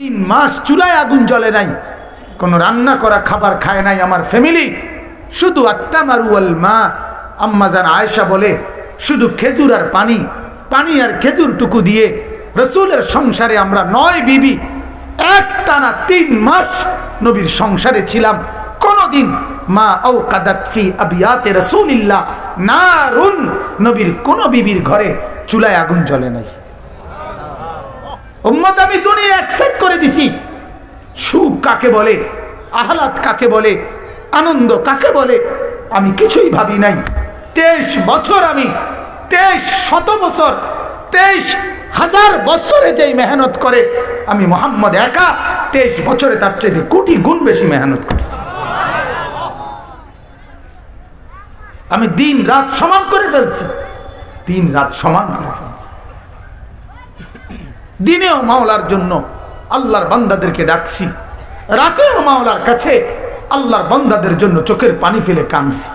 তিন মাস চুলায় আগুন জ্বলে নাই। কোনো রান্না করা খাবার খায় নাই আমার ফ্যামিলি শুধু আত্মা আত্মামারুয়াল মা। আম্মাজান আয়েশা বলে, শুধু খেজুর আর পানি পানি আর খেজুর টুকু দিয়ে রসুলের সংসারে আমরা নয় বিবি এক টানা তিন মাস নবীর সংসারে ছিলাম। কোনদিন মা ও কাদাতফি আবিয়াতে রসুলিল্লাহ, নারুন নবীর কোন বিবির ঘরে চুলায় আগুন জ্বলে নাই। উম্মত, আমি দুনিয়া অ্যাকসেপ্ট করে দিছি। সুখ কাকে বলে? আহ্লাদ কাকে বলে? আনন্দ কাকে বলে? আমি কিছুই ভাবি নাই। তেইশ বছর আমি, তেইশ শত বছর, তেইশ হাজার বছরে যেই মেহনত করে আমি মোহাম্মদ একা, তেইশ বছরে তার চেয়ে কোটি গুণ বেশি মেহনত করছি। আমি দিন রাত সমান করে ফেলছি। দিন রাত সমান করে ফেলছি। দিনেও মাওলার জন্য আল্লাহর বান্দাদেরকে ডাকছি, রাতেও মাওলার কাছে আল্লাহর বান্দাদের জন্য চোখের পানি ফেলে কানছি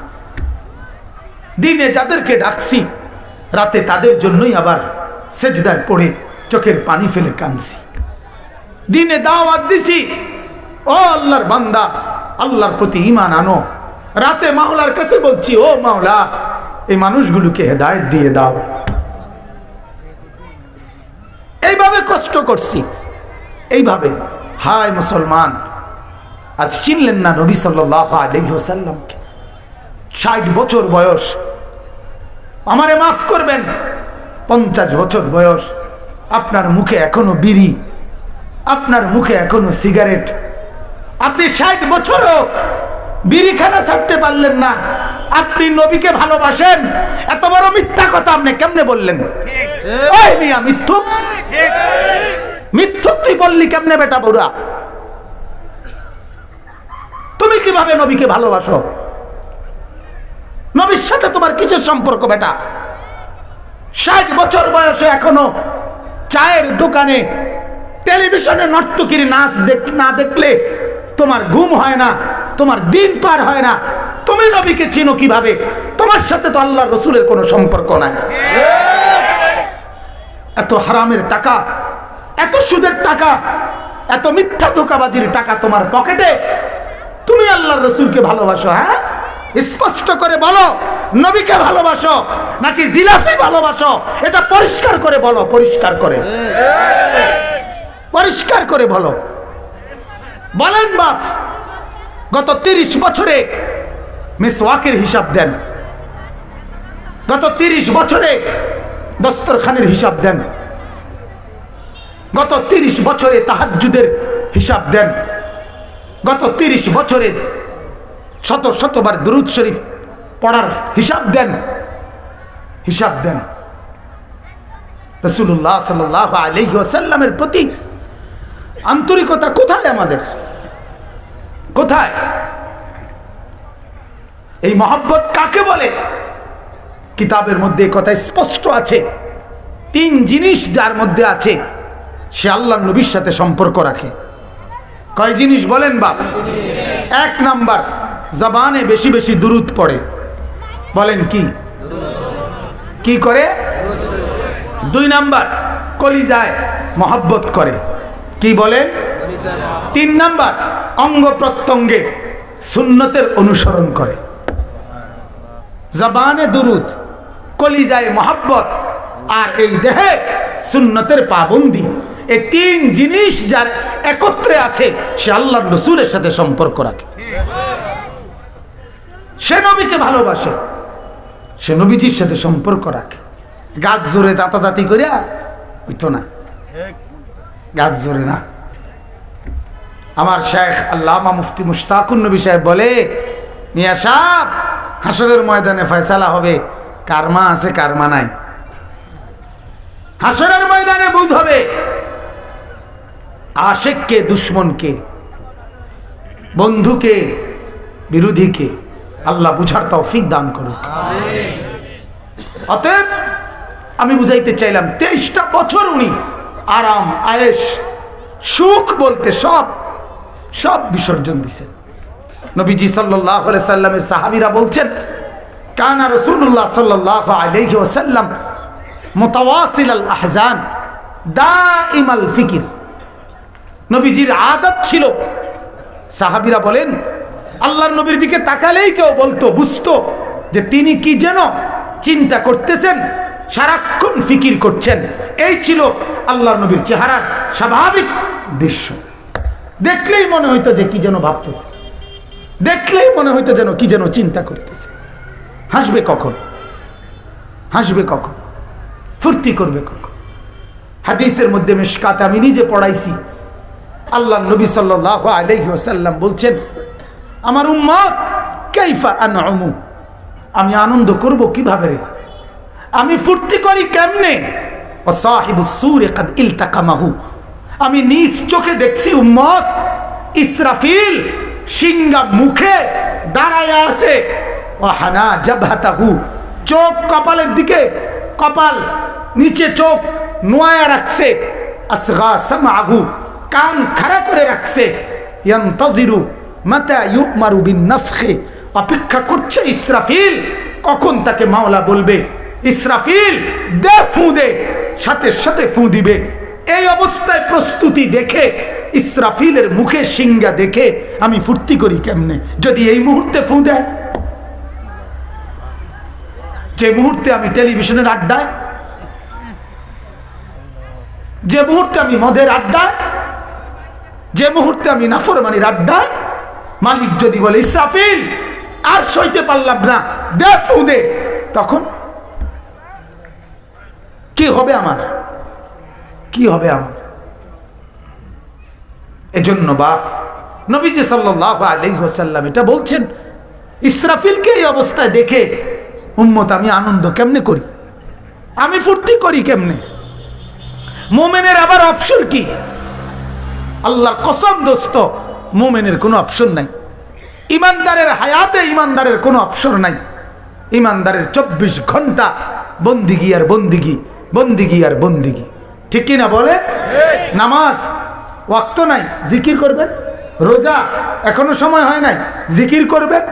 দিনে যাদেরকে ডাকছি, রাতে তাদের জন্যই আবার সেজদায় পড়ে চোখের পানি ফেলে কানছি দিনে দাওয়াত দিছি, ও আল্লাহর বান্দা, আল্লাহর প্রতি ইমান আনো। রাতে মাওলার কাছে বলছি, ও মাওলা, এই মানুষগুলোকে হেদায়ত দিয়ে দাও। এইভাবে কষ্ট করছি। এইভাবে, হায় মুসলমান, আজ চিনলেন না নবী সাল্লামকে ষাট বছর বয়স, আমারে মাফ করবেন, পঞ্চাশ বছর বয়স, আপনার মুখে এখনও বিড়ি, আপনার মুখে এখনও সিগারেট। আপনি ষাট বছরও বিড়িখানা ছাড়তে পারলেন না। আপনি নবীকে ভালোবাসেন? এত বড় মিথ্যা কথা আপনি কেমনে বললেন? ওই মিয়া মিথ্যুক? মিথ্যুক তুই বললি কেমনে বেটা বুড়া তুমি কীভাবে নবীকে ভালোবাসো? নবীর সাথে তোমার কিসের সম্পর্ক বেটা? ষাট বছর বয়সে এখনও চায়ের দোকানে টেলিভিশনে নর্তকির নাচ দেখ না দেখলে তোমার ঘুম হয় না তোমার দিন পার হয় না তুমি নবীকে চিনো কীভাবে? তোমার সাথে তো আল্লাহ রসুলের কোনো সম্পর্ক নাই। এত হারামের টাকা, এত সুদের টাকা, এত মিথ্যা ধোকাবাজির টাকা তোমার পকেটে? তুমি আল্লাহর রসুলকে ভালোবাসো হ্যাঁ? স্পষ্ট করে বলো, নবীকে ভালোবাসো, নাকি জিলাফি ভালোবাসো? এটা পরিষ্কার করে বলো, পরিষ্কার করে। পরিষ্কার করে বলো। বলেন বাপ, গত তিরিশ বছরে মিস ওয়াকের হিসাব দেন। গত তিরিশ বছরে দস্তরখানের হিসাব দেন। গত তিরিশ বছরে তাহাজুদের হিসাব দেন। গত তিরিশ বছরে শত শতবার দুরুদ শরীফ পড়ার হিসাব দেন। হিসাব দেন। রসুল্লাহ সাল্লাহ আলহ্লামের প্রতি আন্তরিকতা কোথায় আমাদের? কোথায়? এই মহব্বত কাকে বলে? কিতাবের মধ্যে কথা স্পষ্ট আছে। তিন জিনিস যার মধ্যে আছে, সে আল্লাহ নবীর সাথে সম্পর্ক রাখে। কয় জিনিস বলেন বাপ? এক নাম্বার, জবানে বেশি বেশি দুরুদ পড়ে। বলেন কি? কি করে? দুই নাম্বার, কলিজায় মহব্বত করে। কি বলেন? তিন নাম্বার, অঙ্গ প্রত্যঙ্গে সুন্নতের অনুসরণ করে। জবানে দুরুদ, কলিজায় মহাব্বত আর এই দেহে সুন্নতের পাবন্দি। এই তিন জিনিস যার একত্রে আছে, সে আল্লাহ রসুলের সাথে সম্পর্ক রাখে। সে নবীকে ভালোবাসে, সে নবীজির সাথে সম্পর্ক রাখে। গাছ জোরে জাতাজাতি করিয়া হইতো না। গাছ জোরে না। আমার শেখ আল্লামা মুফতি মুশতাকুর নবী সাহেব বলে, মিয়া সাহ হাসরের ময়দানে ফয়সালা হবে, কারমা আছে, কারমা নাই। হাসরের ময়দানে বুঝ হবে, আশেককে, দুশ্মনকে, বন্ধুকে, বিরোধীকে আল্লাহ বুঝার তৌফিক দান করুক। অতএব আমি বুঝাইতে চাইলাম, তেইশটা বছর উনি আরাম আয়েস সুখ বলতে সব সব বিসর্জন দিছেন। নবীজি সাল্লাহ সাল্লামের সাহাবিরা বলছেন, কানা রসুল্লাহ সাল্লাহ আলহি ওসাল্লাম মোতাওয়াসিল আল আহজান দা ইমাল ফিকির। নবীজির আদত ছিল, সাহাবিরা বলেন, আল্লাহর নবীর দিকে তাকালেই কেউ বলতো, বুঝতো যে তিনি কি যেন চিন্তা করতেছেন, সারাক্ষণ ফিকির করছেন। এই ছিল আল্লাহর নবীর চেহারার স্বাভাবিক দৃশ্য। দেখলেই মনে হইতো যে কি যেন ভাবতেছে। দেখলেই মনে হইতো যেন কি যেন চিন্তা করতেছে। হাসবে কখন? হাসবে কখন? ফুর্তি করবে কখন? হাদিসের মধ্যে মেশকাতে আমি নিজে পড়াইছি। আল্লাহ নবী সাল্লাহ আলাইহি ওয়াসাল্লাম বলছেন, আমার উম্মত, কাইফা আনউমু আমি আনন্দ করব কীভাবে রে? আমি ফুর্তি করি কেমনে? ও সাহিবু সুরে কাদ ইলতাকামাহু। আমি নিজ চোখে দেখছি, উম্মত, ইসরাফিল সিংহা মুখে দাঁড়ায় আছে। ও হানা জাবহাতাহু। চোখ কপালের দিকে, কপাল নিচে চোখ নোয়া রাখছে। আসগা সামাহু কান খাড়া করে রাখছে। ইয়ান্তাজিরু মাতা ইউমারু বিন নাফখে। অপেক্ষা করছে ইসরাফিল, কখন তাকে মাওলা বলবে? ইসরাফিল, দে ফু দে, সাথে সাথে ফু দিবে। এই অবস্থায় প্রস্তুতি দেখে, ইসরাফিলের মুখে সিঙ্গা দেখে আমি ফুর্তি করি কেমনে? যদি এই মুহূর্তে ফু যে মুহূর্তে আমি টেলিভিশনের আড্ডায়, যে মুহূর্তে আমি মদের আড্ডায়, যে মুহূর্তে আমি নাফরমানির আড্ডায়, মালিক যদি বলে, ইসরাফিল, আর সইতে পারলাম না, দে ফু দে। তখন কি হবে আমার? কি হবে আমার? এজন্য বাপ, নবীজি সাল্লাহ আলাইসাল্লাম এটা বলছেন, ইসরাফিলকে এই অবস্থায় দেখে, উম্মত, আমি আনন্দ কেমনে করি? আমি ফুর্তি করি কেমনে? মোমেনের আবার অপশন কি? আল্লাহর কসম দোস্ত, মোমেনের কোনো অপশন নাই। ইমানদারের হায়াতে ইমানদারের কোনো অপশন নাই। ইমানদারের চব্বিশ ঘণ্টা বন্দিগি আর বন্দিগি বন্দিগি আর বন্দিগি। ঠিক কি না বলে? নামাজ, ওয়াক্ত নাই, জিকির করবেন? রোজা, এখনও সময় হয় নাই, জিকির করবেন?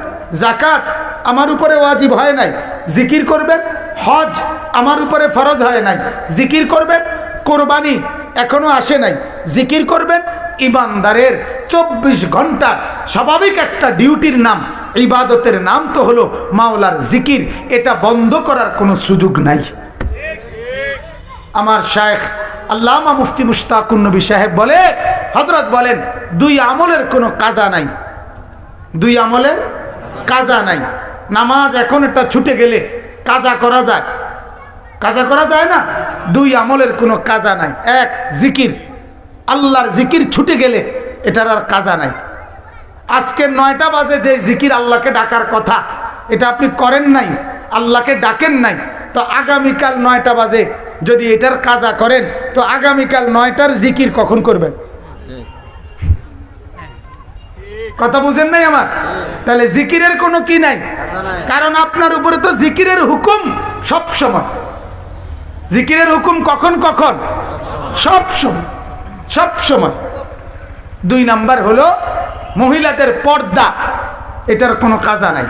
জাকাত আমার উপরে ওয়াজিব হয় নাই, জিকির করবেন? হজ আমার উপরে ফরজ হয় নাই, জিকির করবেন? কোরবানি এখনও আসে নাই, জিকির করবেন? ইমানদারের চব্বিশ ঘণ্টার স্বাভাবিক একটা ডিউটির নাম, ইবাদতের নাম তো হলো মাওলার জিকির, এটা বন্ধ করার কোনো সুযোগ নাই। আমার শায়েখ আল্লামা মুফতি মুশতাকুন নবী সাহেব বলে হজরত বলেন, দুই আমলের কোনো কাজা নাই। দুই আমলের কাজা নাই। নামাজ এখন একটা ছুটে গেলে কাজা করা যায়। কাজা করা যায় না? দুই আমলের কোনো কাজা নাই। এক, জিকির। আল্লাহর জিকির ছুটে গেলে এটার আর কাজা নাই। আজকে নয়টা বাজে যে জিকির আল্লাহকে ডাকার কথা, এটা আপনি করেন নাই, আল্লাহকে ডাকেন নাই, তো আগামীকাল নয়টা বাজে যদি এটার কাজা করেন, তো আগামীকাল নয়টার জিকির কখন করবেন? কথা বুঝেন নাই আমার? তাহলে জিকিরের কোনো কি নাই? কারণ আপনার উপরে তো জিকিরের হুকুম সব সময়। জিকিরের হুকুম কখন কখন? সব সময় সব সময়। দুই নাম্বার হলো মহিলাদের পর্দা, এটার কোনো কাজা নাই।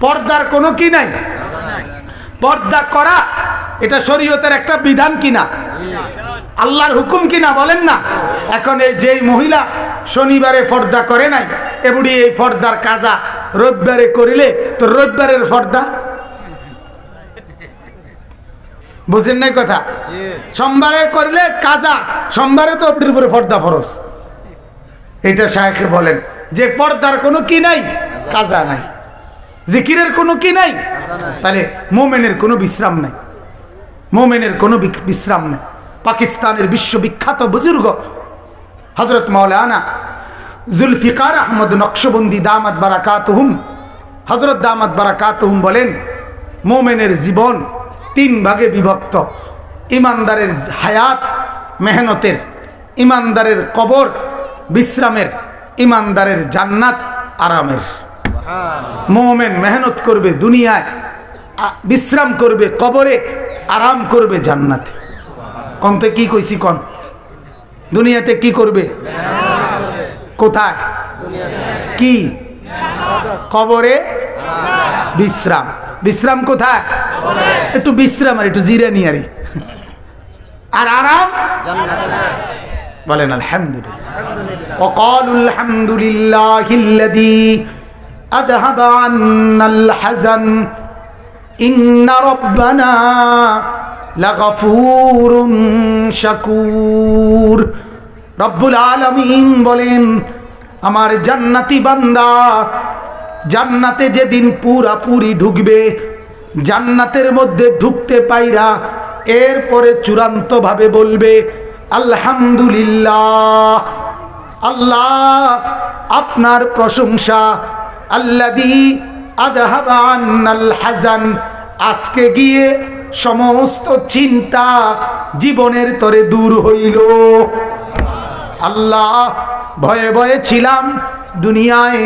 পর্দার কোনো কি নাই? পর্দা করা এটা শরীয়তের একটা বিধান কিনা? আল্লাহর হুকুম কিনা বলেন না? এখন এই যেই মহিলা শনিবারে পর্দা করে নাই এবুড়ি এই পর্দার কাজা রবিবারে করিলে তো রবিবারের পর্দা বুঝেন নাই কথা? সোমবারে করলে কাজা সোমবারে তো আপনির উপরে পর্দা ফরস এটা শাহেখে বলেন যে পর্দার কোনো কি নাই? কাজা নাই। জিকিরের কোনো কি নাই। তাহলে মোমেনের কোনো বিশ্রাম নাই। মোমেনের কোনো বিশ্রাম নেই। পাকিস্তানের বিশ্ববিখ্যাত বুজুর্গ হজরত মৌলানা জুলফিকার আহমদ নকশবন্দি দামাত বারাকাতহুম হজরত দামাত বারাকাতহুম বলেন মোমেনের জীবন তিন ভাগে বিভক্ত। ইমানদারের হায়াত মেহনতের ইমানদারের কবর বিশ্রামের ইমানদারের জান্নাত আরামের। মোমেন মেহনত করবে দুনিয়ায় বিশ্রাম করবে কবরে আরাম করবে জান্নাতে কমতে কি কইছি কন দুনিয়াতে কি করবে কোথায় কি কবরে বিশ্রাম বিশ্রাম কোথায় একটু বিশ্রাম আর একটু জিরানি আরে আর আরাম বলেন আলহামদুলিল্লাহ وقالوا الحمد لله الذي أذهب عنا الحزن ইন্না রব্বানা লাগাফুরুন শাকুর। রব্বুল আলমিন বলেন, আমার জান্নাতি বান্দা, জান্নাতে যেদিন পুরাপুরি ঢুকবে, জান্নাতের মধ্যে ঢুকতে পাইরা এরপরে চূড়ান্তভাবে বলবে, আলহামদুলিল্লাহ, আল্লাহ আপনার প্রশংসা আল্লাদি আদহাবান হাজান আজকে গিয়ে সমস্ত চিন্তা জীবনের তরে দূর হইল। আল্লাহ ভয়ে ভয়ে ছিলাম দুনিয়ায়,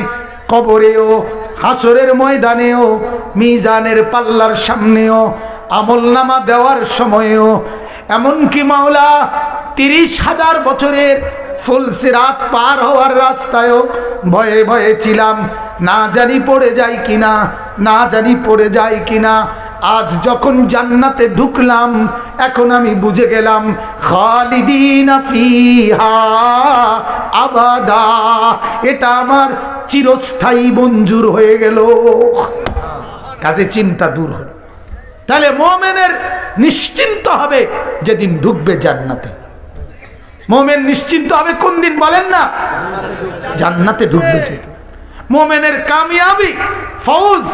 কবরেও, হাসরের ময়দানেও, মিজানের পাল্লার সামনেও, আমল নামা দেওয়ার সময়েও। এমনকি মাওলা তিরিশ হাজার বছরের ফুলসিরাত পার হওয়ার রাস্তায়ও ভয়ে ভয়ে ছিলাম। না জানি পড়ে যাই কিনা, না জানি পড়ে যাই কিনা। আজ যখন জান্নাতে ঢুকলাম, এখন আমি বুঝে গেলাম, খালিদিন আবাদা। এটা আমার চিরস্থায়ী মঞ্জুর হয়ে গেল। কাজে চিন্তা দূর হল। তাহলে মোমেনের নিশ্চিন্ত হবে যেদিন ঢুকবে জান্নাতে। মোমেন নিশ্চিন্ত হবে, কোন দিন বলেন না? জান্নাতে ঢুকবে যেতে। মোমেনের কামিয়াবি, ফৌজ,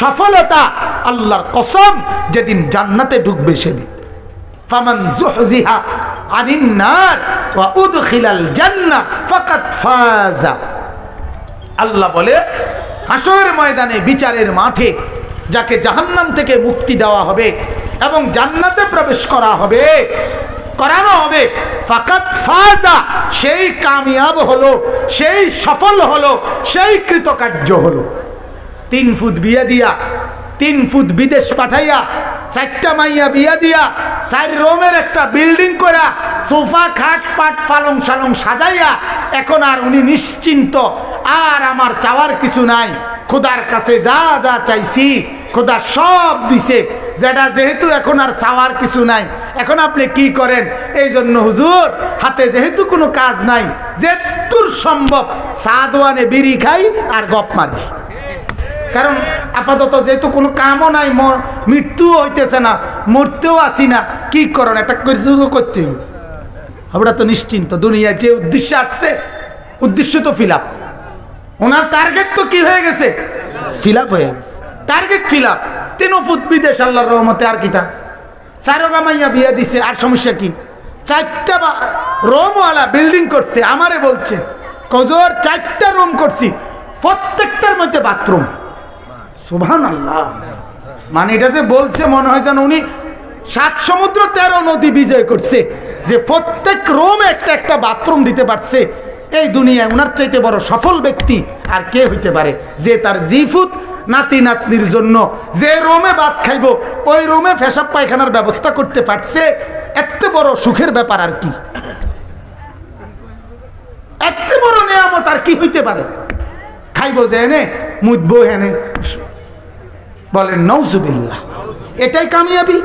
সফলতা, আল্লাহর কসম, যেদিন জান্নাতে ঢুকবে সেদিন। ফামান জুহজিহা ফাজা। আল্লাহ বলে, হাসরের ময়দানে, বিচারের মাঠে যাকে জাহান্নাম থেকে মুক্তি দেওয়া হবে এবং জান্নাতে প্রবেশ করা হবে করানো হবে। ফাকাত ফাজা, সেই কামিয়াব হলো, সেই সফল হলো, সেই কৃতকার্য হলো। তিন ফুট বিয়ে দিয়া, তিন ফুট বিদেশ পাঠাইয়া, চারটা মাইয়া বিয়া দিয়া, চার রোমের একটা বিল্ডিং করা সোফা, খাট, পাট পালং সালং সাজাইয়া, এখন আর উনি নিশ্চিন্ত, আর আমার চাওয়ার কিছু নাই। খোদার কাছে যা যা চাইছি খোদা সব দিছে। যেটা যেহেতু এখন আর চাওয়ার কিছু নাই, এখন আপনি কি করেন? এই জন্য হুজুর, হাতে যেহেতু কোনো কাজ নাই যেতুর সম্ভব, সাদওয়ানে বিড়ি খাই আর গপ মারি। কারণ আপাতত যেহেতু কোনো কামও নাই মৃত্যুও হইতেছে না, মরতেও আসি না, কি করেন একটা করতে হইব। আমরা তো নিশ্চিন্ত দুনিয়া যে উদ্দেশ্যে আসছে, উদ্দেশ্য তো ফিল ওনার টার্গেট তো কি হয়ে গেছে? ফিল হয়ে গেছে। টার্গেট ফিল তিন ফুট বিদেশ, আল্লাহর রহমতে আর কিতা চারো গামাইয়া বিয়া দিছে, আর সমস্যা কি? চারটা রোমওয়ালা বিল্ডিং করছে, আমারে বলছে, কজোর, চারটা রুম করছি, প্রত্যেকটার মধ্যে বাথরুম। সুভান আল্লাহ মানে এটা যে বলছে, মনে হয় যেন উনি সাত সমুদ্র, তেরো নদী বিজয় করছে, যে প্রত্যেক রোমে একটা একটা বাথরুম দিতে পারছে। এই দুনিয়ায় ওনার চাইতে বড় সফল ব্যক্তি আর কে হইতে পারে? যে তার জিফুত নাতি নাতনির জন্য। যে রোমে ভাত খাইব, ওই রোমে ফেসাব পায়খানার ব্যবস্থা করতে পারছে এত বড় সুখের ব্যাপার আর কি? এত বড় নিয়ামত আর কি হইতে পারে? খাইব যে এনে মুদবো হেনে বলেন নৌজুবিল্লাহ এটাই কামিয়াবি?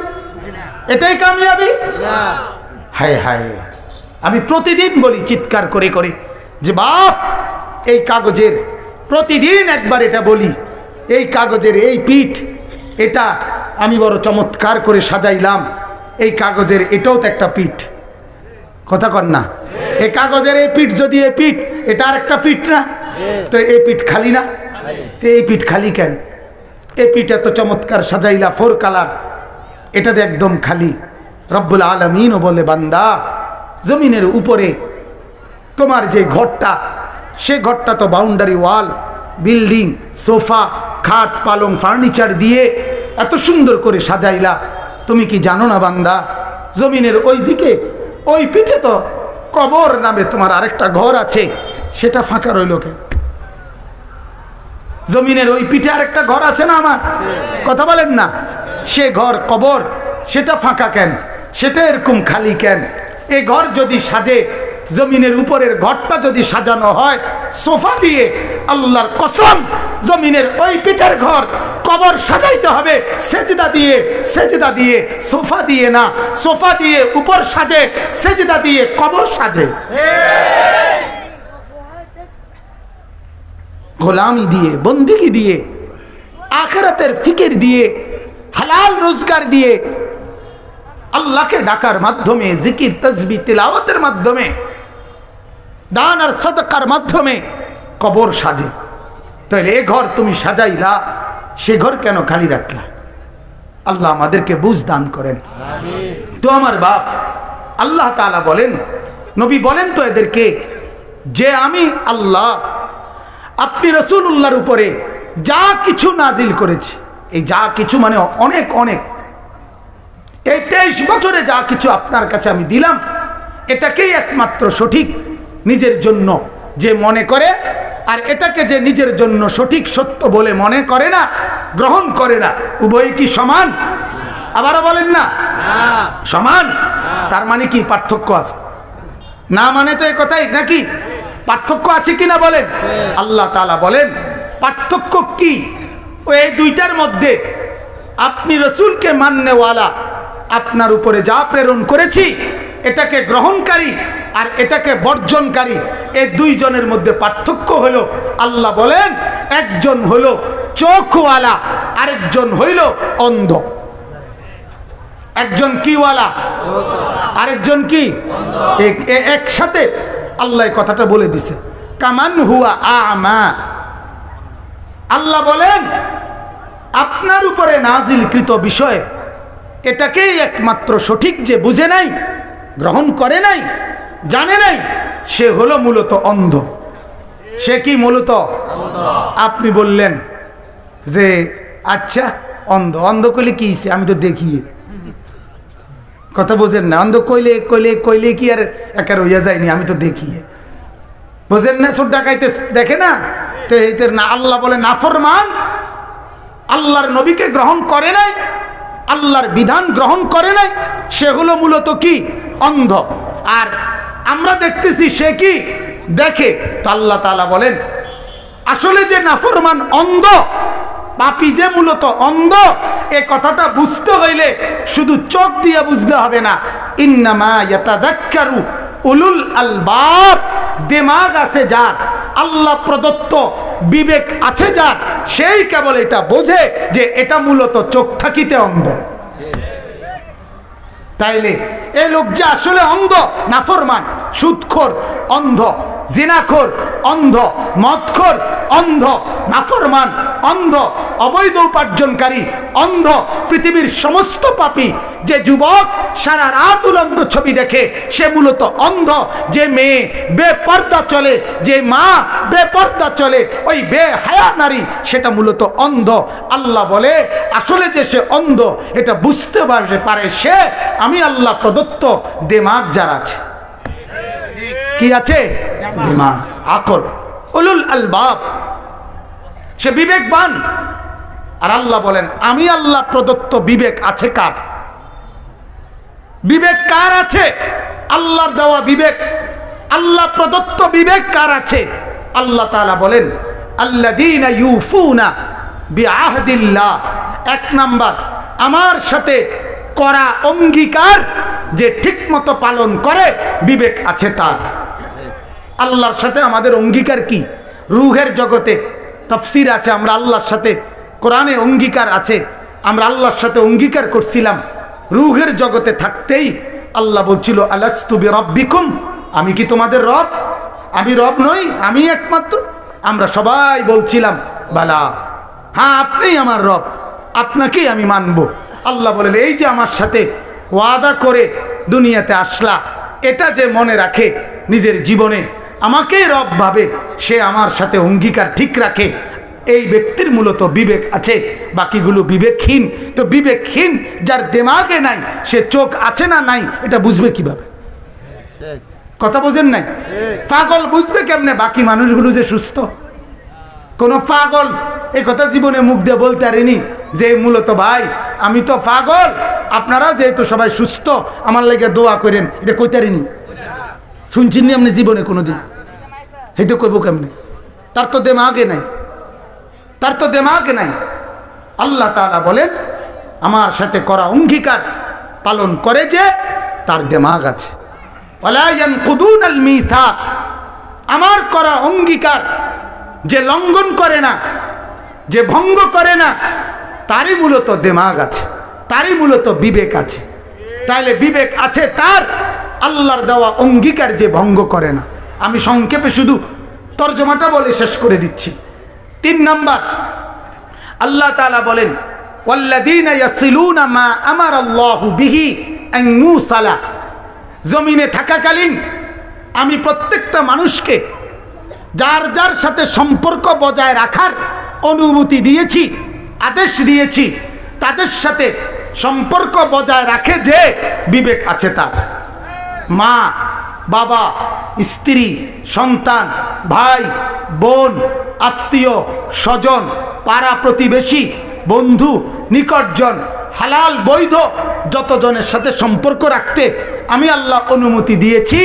এটাই কামিয়াবি? হায় হায়। আমি প্রতিদিন বলি, চিৎকার করে করে, যে বাপ, এই কাগজের প্রতিদিন একবার এটা বলি। এই কাগজের এই পিঠ এটা আমি বড় চমৎকার করে সাজাইলাম। এই কাগজের এটাও তো একটা পিঠ। কথা কর না? এই কাগজের এই পিঠ যদি এ পিঠ এটা আর একটা পিঠ না? তো এই পিঠ খালি না? তো এই পিঠ খালি কেন? এ পিঠ এত চমৎকার সাজাইলা ফোর কালার। এটাতে একদম খালি। রব্বুল আলমিনও বলে বান্দা জমিনের উপরে তোমার যে ঘরটা সে ঘরটা তো বাউন্ডারি ওয়াল বিল্ডিং সোফা খাট পালং ফার্নিচার দিয়ে এত সুন্দর করে সাজাইলা। তুমি কি জানো না বান্দা, জমিনের ওই দিকে, ওই পিঠে তো কবর নামে তোমার আরেকটা ঘর আছে, সেটা ফাঁকা রইল কে জমিনের ওই পিঠে আরেকটা ঘর আছে না আমার? কথা বলেন না, সে ঘর কবর, সেটা ফাঁকা কেন? সেটা এরকম খালি কেন? এ ঘর যদি সাজে জমিনের উপরের ঘরটা যদি সাজানো হয়, সোফা দিয়ে আল্লাহর কসম, জমিনের ওই পিঠের ঘর কবর সাজাইতে হবে। সেজদা দিয়ে সেজদা দিয়ে, সোফা দিয়ে না, সোফা দিয়ে উপর সাজে, সেজদা দিয়ে কবর সাজে। গোলামি দিয়ে, বন্দিগি দিয়ে, আখরাতের ফিকির দিয়ে, হালাল রোজগার দিয়ে, আল্লাহকে ডাকার মাধ্যমে, জিকির তসবি তিলাওয়াতের মাধ্যমে দান আর সদকার মাধ্যমে কবর সাজে। তাহলে এ ঘর তুমি সাজাইলা সে ঘর কেন খালি রাখলা? আল্লাহ আমাদেরকে বুঝ দান করেন। তো আমার বাপ আল্লাহ তালা বলেন নবী বলেন তো এদেরকে যে আমি আল্লাহ আপনি রসুল্লাহর উপরে যা কিছু নাজিল করেছি এই যা কিছু মানে অনেক অনেক এই তেইশ বছরে যা কিছু আপনার কাছে আমি দিলাম এটাকেই একমাত্র সঠিক নিজের জন্য যে মনে করে, আর এটাকে যে নিজের জন্য সঠিক সত্য বলে মনে করে না, গ্রহণ করে না, উভয় কি সমান? আবারও বলেন না। সমান? তার মানে কি? পার্থক্য আছে। না মানে তো এ কথাই, নাকি? পার্থক্য আছে কি না বলেন? আল্লাহ তালা বলেন, পার্থক্য কি? এই দুইটার মধ্যে আপনি রসুলকে মান্যওয়ালা আপনার উপরে যা প্রেরণ করেছি, এটাকে গ্রহণকারী আর এটাকে বর্জনকারী এই দুইজনের মধ্যে পার্থক্য হলো, আল্লাহ বলেন, একজন হলো চোখওয়ালা, আরেকজন হইল অন্ধ। একজন কিওয়ালা, আরেকজন কি? এ- একসাথে আল্লাহ কথাটা বলে দিছে। কামান হুয়া আমা। আল্লাহ বলেন, আপনার উপরে নাজিলকৃত বিষয় এটাকেই একমাত্র সঠিক যে বুঝে নাই, গ্রহণ করে নাই জানে নাই? সে হলো মূলত অন্ধ। সে কি মূলত? আপনি বললেন যে আচ্ছা অন্ধ। অন্ধ কইলে কি আমি তো দেখি। কথা বোঝেন না। অন্ধ কইলে কইলে কইলে কি আর একার হইয়া যায়নি আমি তো দেখি। বোঝেন না? ছোট ডাকাইতে দেখে না? তো এইতে না, আল্লাহ বলে নাফরমান আল্লাহর নবীকে গ্রহণ করে নাই, আল্লাহর বিধান গ্রহণ করে নাই। সে হলো মূলত কি? অন্ধ। আর আমরা দেখতেছি সে কি? দেখে তো তাআলা বলেন, আসলে যে নাফরমান অন্ধ, পাপি যে মূলত অন্ধ, এ কথাটা বুঝতে হইলে শুধু চোখ দিয়ে বুঝতে হবে না। ইন্নামা ইয়াতাদাক্কারু উলুল আলবাব, দিমাগ আছে যার, আল্লাহ প্রদত্ত বিবেক আছে যার, সেই কেবল এটা বোঝে যে এটা মূলত চোখ থাকিতে অন্ধ। তাইলে এ লোক যে আসলে অন্ধ, নাফরমান সুদখোর অন্ধ, জিনাখোর অন্ধ, মদখোর অন্ধ, নাফরমান অন্ধ, অবৈধ উপার্জনকারী অন্ধ, পৃথিবীর সমস্ত পাপী। যে যুবক সারা রাত উলঙ্গ ছবি দেখে, সে মূলত অন্ধ, যে মেয়ে বেপর্দা চলে, যে মা বেপর্দা চলে, ওই বে হায়া নারী, সেটা মূলত অন্ধ। আল্লাহ বলে, আসলে যে সে অন্ধ, এটা বুঝতে পারে সে, আমি আল্লাহ প্রদত্ত দেমাগ যার আছে। কি আছে? দিমাগ। আকল। উলুল আলবাব। সে বিবেকবান। আর আল্লাহ বলেন আমি আল্লাহ প্রদত্ত বিবেক আছে কার? বিবেক কার আছে? আল্লাহর দেওয়া বিবেক। আল্লাহ প্রদত্ত বিবেক কার আছে? আল্লাহ তাআলা বলেন আল্লাযীনা ইউফুনা বিআহদিল্লাহ। এক নাম্বার আমার সাথে করা অঙ্গীকার যে ঠিকমতো পালন করে বিবেক আছে তার। আল্লাহর সাথে আমাদের অঙ্গীকার কি? রুহের জগতে তফসির আছে, আমরা আল্লাহর সাথে, কোরআনে অঙ্গীকার আছে, আমরা আল্লাহর সাথে অঙ্গীকার করছিলাম। রুহের জগতে থাকতেই আল্লাহ বলছিল আলাস্তুবি রব্বিকুম আমি কি তোমাদের রব? আমি রব নই, আমি একমাত্র। আমরা সবাই বলছিলাম, বালা হ্যাঁ আপনি আমার রব, আপনাকেই আমি মানব। আল্লাহ বলেন এই যে আমার সাথে ওয়াদা করে দুনিয়াতে আসলা, এটা যে মনে রাখে নিজের জীবনে আমাকেই রব ভাবে, সে আমার সাথে অঙ্গীকার ঠিক রাখে। এই ব্যক্তির মূলত বিবেক আছে, বাকিগুলো বিবেকহীন। তো বিবেকহীন যার দেমাগে নাই, সে চোখ আছে না নাই, এটা বুঝবে কীভাবে? কথা বোঝেন নাই? পাগল বুঝবে কেমনে? বাকি মানুষগুলো যে সুস্থ। কোন পাগল এই কথা জীবনে মুখ দিয়ে বলতে পারিনি যে, মূলত ভাই, আমি তো পাগল আপনারা যেহেতু সবাই সুস্থ, আমার লাগে দোয়া করেন, এটা কইতে পারিনি। শুনছেন নি আপনি জীবনে কোনোদিন? তো করব কেমনে? তার তো দেমাগে নাই। তার তো দেমাগে নাই। আল্লাহ তাআলা বলেন, আমার সাথে করা অঙ্গীকার পালন করে যে তার দেমাগ আছে। আমার করা অঙ্গীকার যে লঙ্ঘন করে না, যে ভঙ্গ করে না, তারই মূলত দেমাগ আছে, তারই মূলত বিবেক আছে। তাহলে বিবেক আছে তার। আল্লাহর দেওয়া অঙ্গীকার যে ভঙ্গ করে না। আমি সংক্ষেপে শুধু তর্জমাটা বলে শেষ করে দিচ্ছি। তিন নাম্বার, আল্লাহ তালা বলেন জমিনে থাকাকালীন আমি প্রত্যেকটা মানুষকে যার যার সাথে সম্পর্ক বজায় রাখার অনুমতি দিয়েছি, আদেশ দিয়েছি, তাদের সাথে সম্পর্ক বজায় রাখে যে বিবেক আছে তার। মা, বাবা, স্ত্রী, সন্তান, ভাই, বোন, আত্মীয়, স্বজন, পাড়া প্রতিবেশী, বন্ধু, নিকটজন, হালাল, বৈধ, যতজনের সাথে সম্পর্ক রাখতে আমি আল্লাহ অনুমতি দিয়েছি,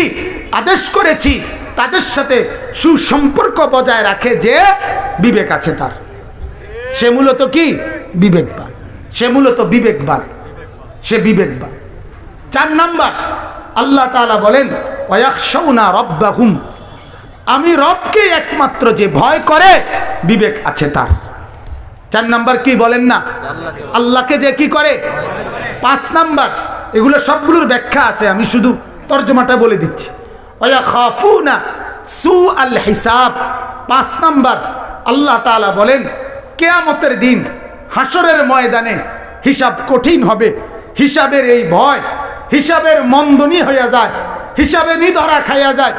আদেশ করেছি, তাদের সাথে সুসম্পর্ক বজায় রাখে যে বিবেক আছে তার। সে মূলত কি? বিবেক বিবেকবান সে মূলত বিবেকবান। সে বিবেকবান। চার নাম্বার, আল্লাহ তাআলা বলেন ওয়াকশাউনা রব্বাহুম। আমি রবকে একমাত্র যে ভয় করে, বিবেক আছে তার। চার নাম্বার কি বলেন না? আল্লাহকে যে কি করে? পাঁচ নাম্বার, এগুলো সবগুলোর ব্যাখ্যা আছে, আমি শুধু তর্জমাটা বলে দিচ্ছি। ওয়া খাফুনা সু আল হিসাব। পাঁচ নাম্বার, আল্লাহ তাআলা বলেন, কেয়ামতের দিন হাসরের ময়দানে হিসাব কঠিন হবে। হিসাবের এই ভয়, হিসাবের মন্দনী হইয়া যায়। হিসাবে নিধরা খাইয়া যায়।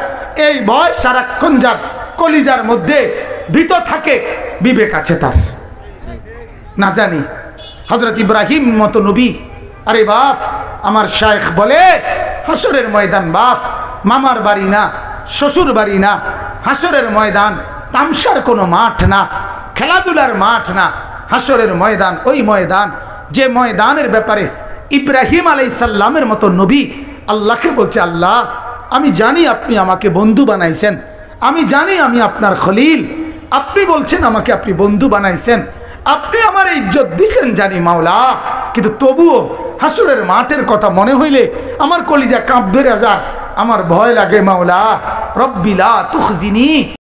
এই ভয় সারাক্ষণ যার কলিজার মধ্যে ভীত থাকে, বিবেক আছে তার। না জানি হজরত ইব্রাহিম মতো নবী, আরে বাপ, আমার শায়েখ বলে, হাসরের ময়দান বাপ, মামার বাড়ি না, শ্বশুর বাড়ি না, হাসরের ময়দান, তামসার কোনো মাঠ না, খেলাধুলার মাঠ না হাসরের ময়দান, ওই ময়দান, যে ময়দানের ব্যাপারে ইব্রাহিম আলাইসাল্লামের মতো নবী আল্লাহকে বলছে, আল্লাহ, আমি জানি আপনি আমাকে বন্ধু বানাইছেন। আমি জানি আমি আপনার খলিল। আপনি বলছেন আমাকে আপনি বন্ধু বানাইছেন। আপনি আমার ইজ্জত দিছেন জানি মাওলা। কিন্তু তবুও হাসুরের মাঠের কথা মনে হইলে আমার কলিজা কাঁপ ধরে যায়। আমার ভয় লাগে মাওলা। রব্বিলা তুখজিনি।